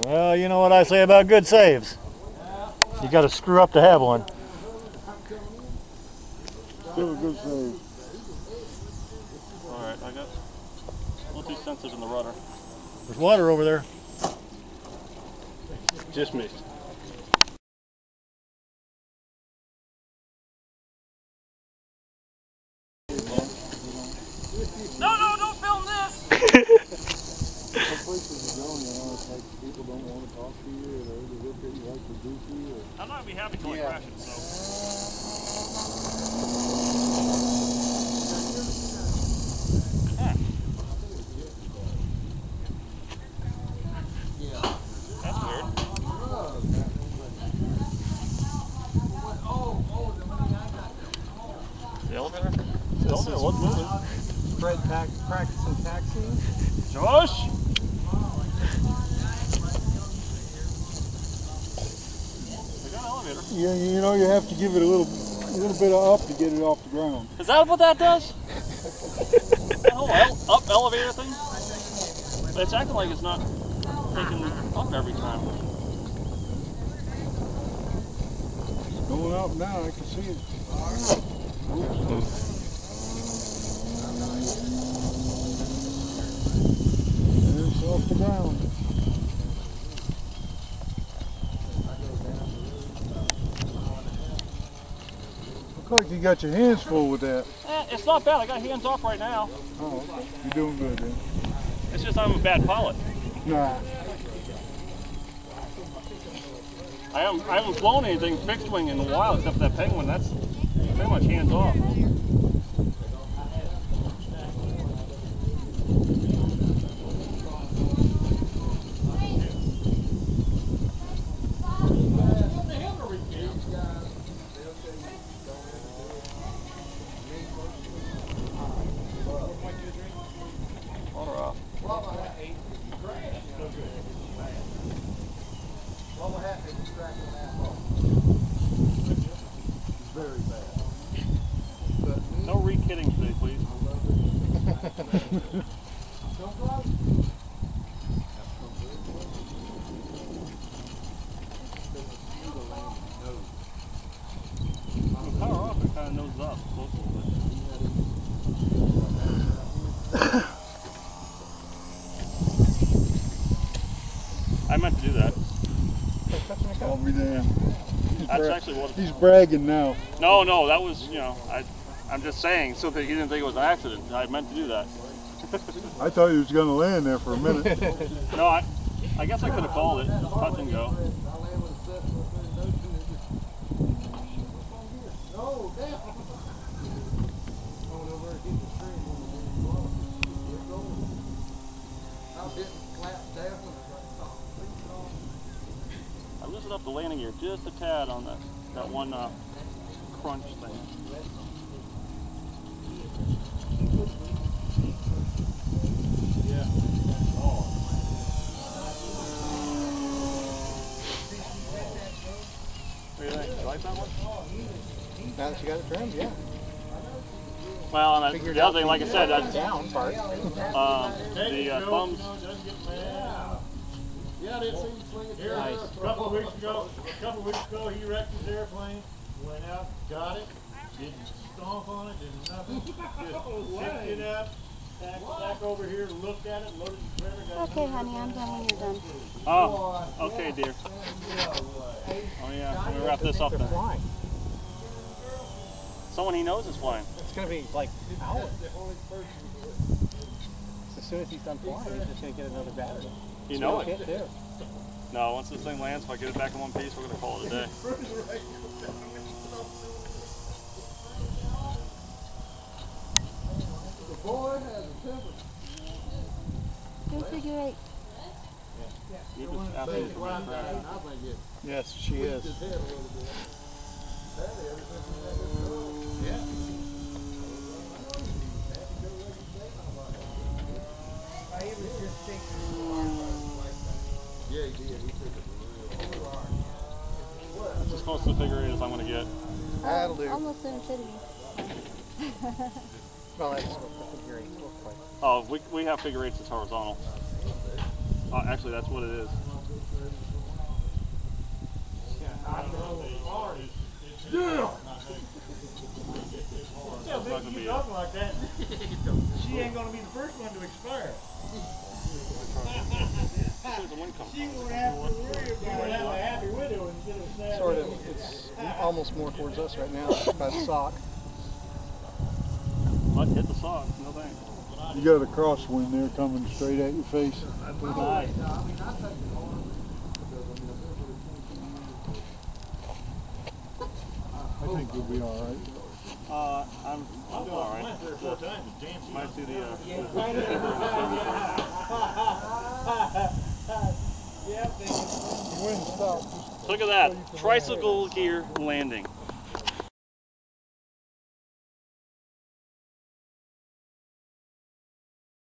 Well, you know what I say about good saves. You got to screw up to have one. Still a good save. All right, I got a little too sensitive in the rudder. There's water over there. Just missed. Places you go, you know, it's like people don't want to talk to you, or they look at you like you're goofy, or I'm not gonna be happy till I Yeah. crash it, so. That's weird. Oh, oh, the elevator? The elevator was moving. Fred practicing taxiing. Josh! We got an elevator. yeah, you know, you have to give it a little, a little bit of up to get it off the ground. Is that what that does? that whole el- up elevator thing? But it's acting like it's not taking up every time. Going up now, I can see it. And it's off the ground. Look like you got your hands full with that. Eh, it's not bad. I got hands off right now. Oh, okay. You're doing good then. It's just I'm a bad pilot. Nah. I haven't, I haven't flown anything fixed wing in a while except that penguin. That's pretty much hands off. Re-kidding today, please. Power off, it kind of noses up close a little bit. I meant to do that. I'll be damned. He's, That's bra- actually what. he's bragging now. No, no, that was you know I. I'm just saying so that you didn't think it was an accident. I meant to do that. I thought he was going to land there for a minute. No, I. I guess I could have called it touch and go. I loosened up the landing gear just a tad on that that one uh, crunch thing. What do you think? You like that one? Now that you got it trimmed, yeah. Well, and I, the other thing, like I said, that's down part. um, the uh, thumbs. Yeah, I didn't see you swing it. Here, Nice. A couple of weeks ago, a couple of weeks ago, he wrecked his airplane, went out, got it, didn't stomp on it, didn't nothing. Just picked it up, back, back over here, looked at it, loaded the trailer, got Okay, honey, I'm done when you're done. Oh, okay, dear. Oh yeah, let me wrap this up They're then. flying. Someone he knows is flying. It's going to be like hours. As soon as he's done flying, he's just going to get another battery. You know Hit it. too. No, once this thing lands, if I get it back in one piece, we're gonna call it a day. Boy has a temper. Go figure eight. You just absolutely Flying crash. down, I think it Yes, she is. his head a little bit. Sadly, ever since we had this girl, Yeah. Yeah, he did. He took it real hard. That's as close to figure eight as I'm gonna get. That'll do. Almost infinity. Well, that's what the figure eights look like. Oh, we, we have figure eights that's horizontal. Uh, actually, that's what it is. Yeah, not but you be talking like that. She ain't gonna be the first one to expire. the wind comes. She won't have to worry about having a happy widow instead of sad Sort of. It's almost more towards us right now by the sock. Hit the sock. No thanks. You got a crosswind there coming straight at your face. Nice. I think you'll be all right. Uh, I'm, I'm all right. Went three or four times, it's. Might see the, uh, look at that. Tricycle gear landing.